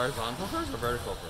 horizontal first or vertical first?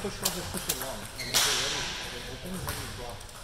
push for the super long. I mean, they already, they can really block.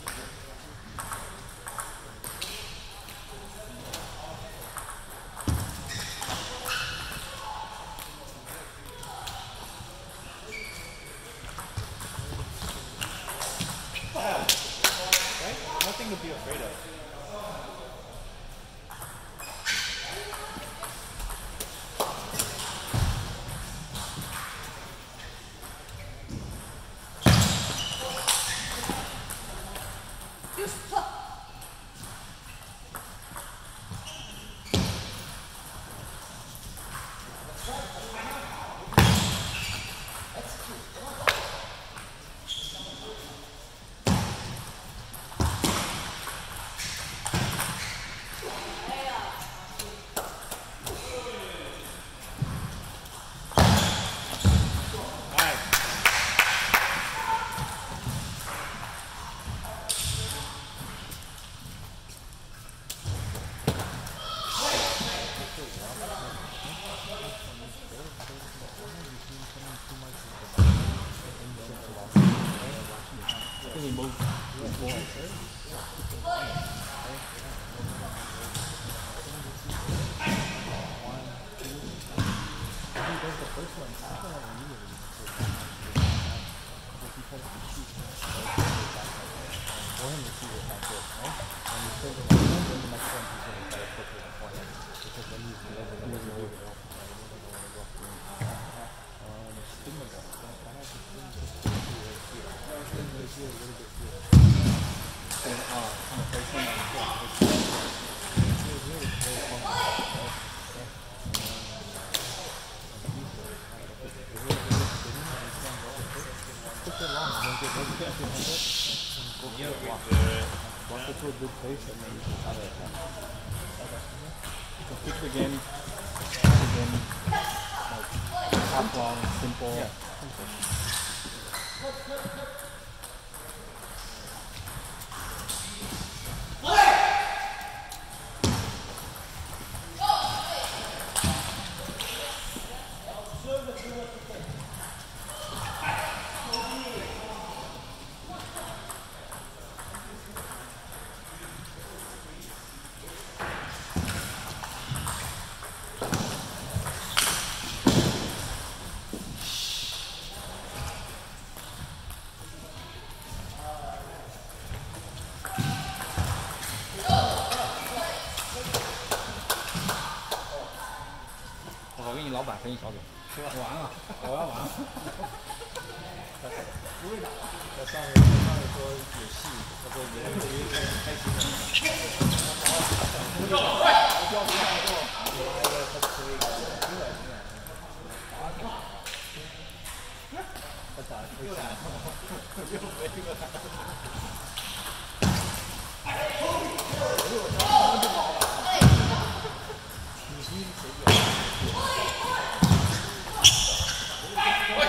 It along, and then get ready to get your hand up, and go for a block. Block it to a good place, and then you can counter attack. Okay. So pick the game, pick the game, like, half long, simple. Yeah. 我完了我要完了。不会打了。他上来上来说有戏他说也是开心的。谢谢了了又来了又回了哎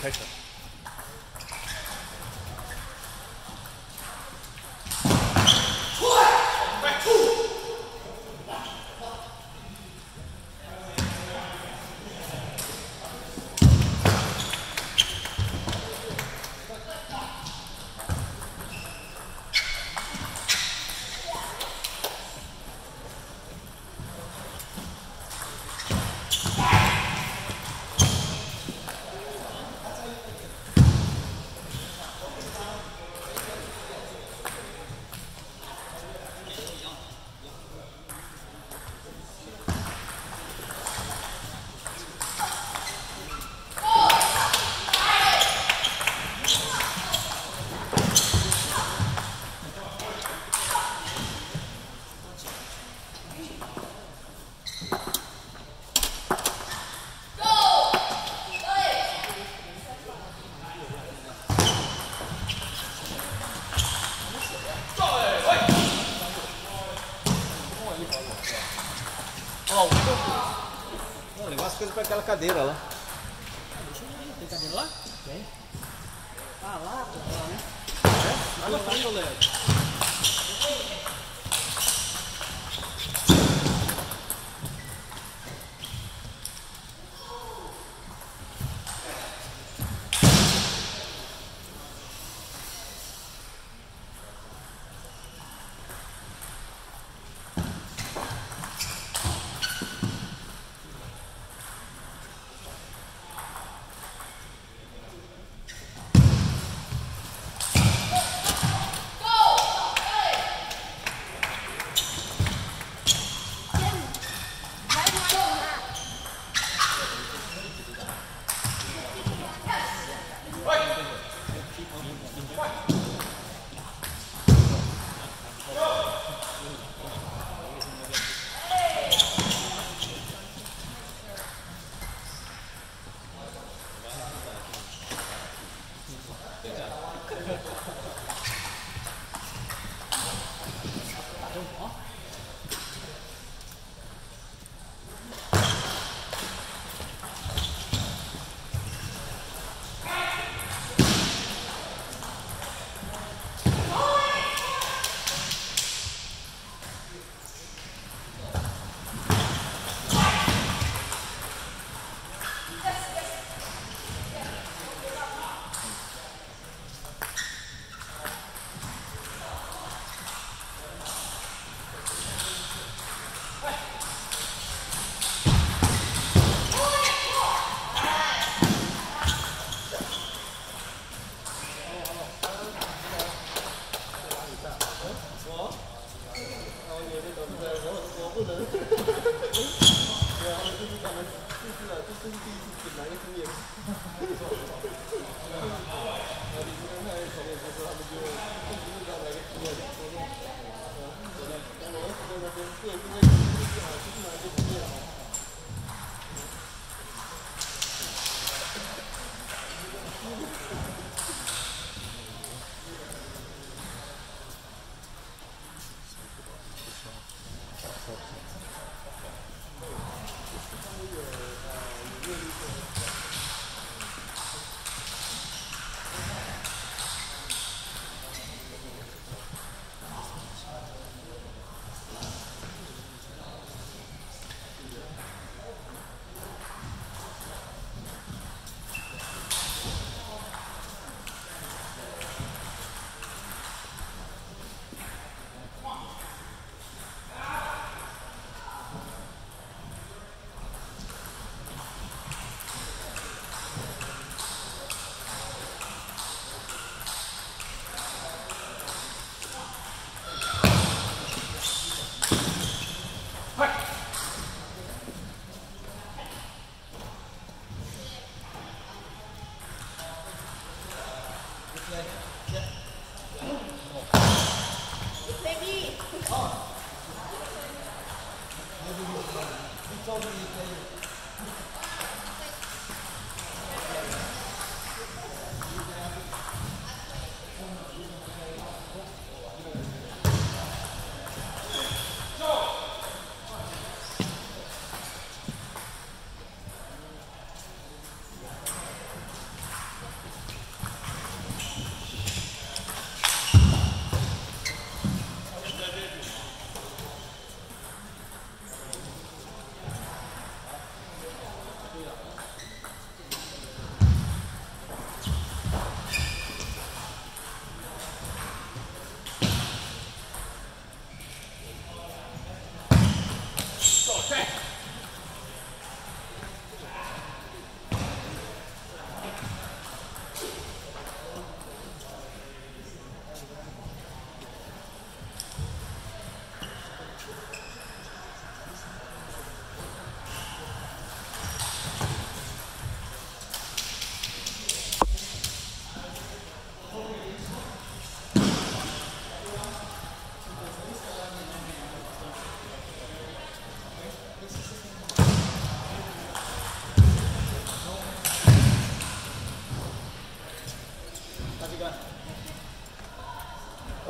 开始 cadeira lá.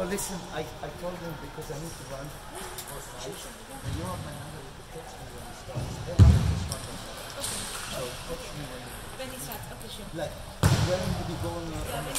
Listen, I, I told them because I need to run for five. And you have my number, you can text me when it starts. They have to start on So text me when, When it starts, okay, sure. like, when will be going on the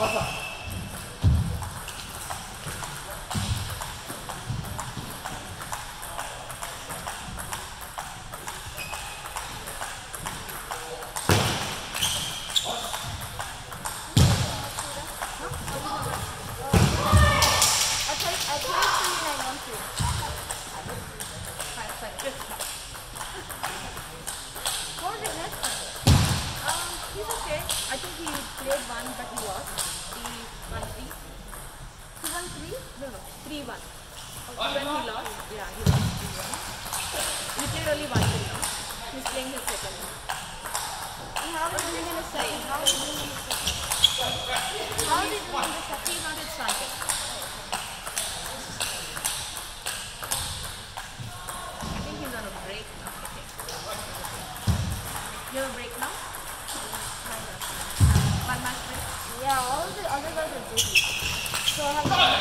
朝 I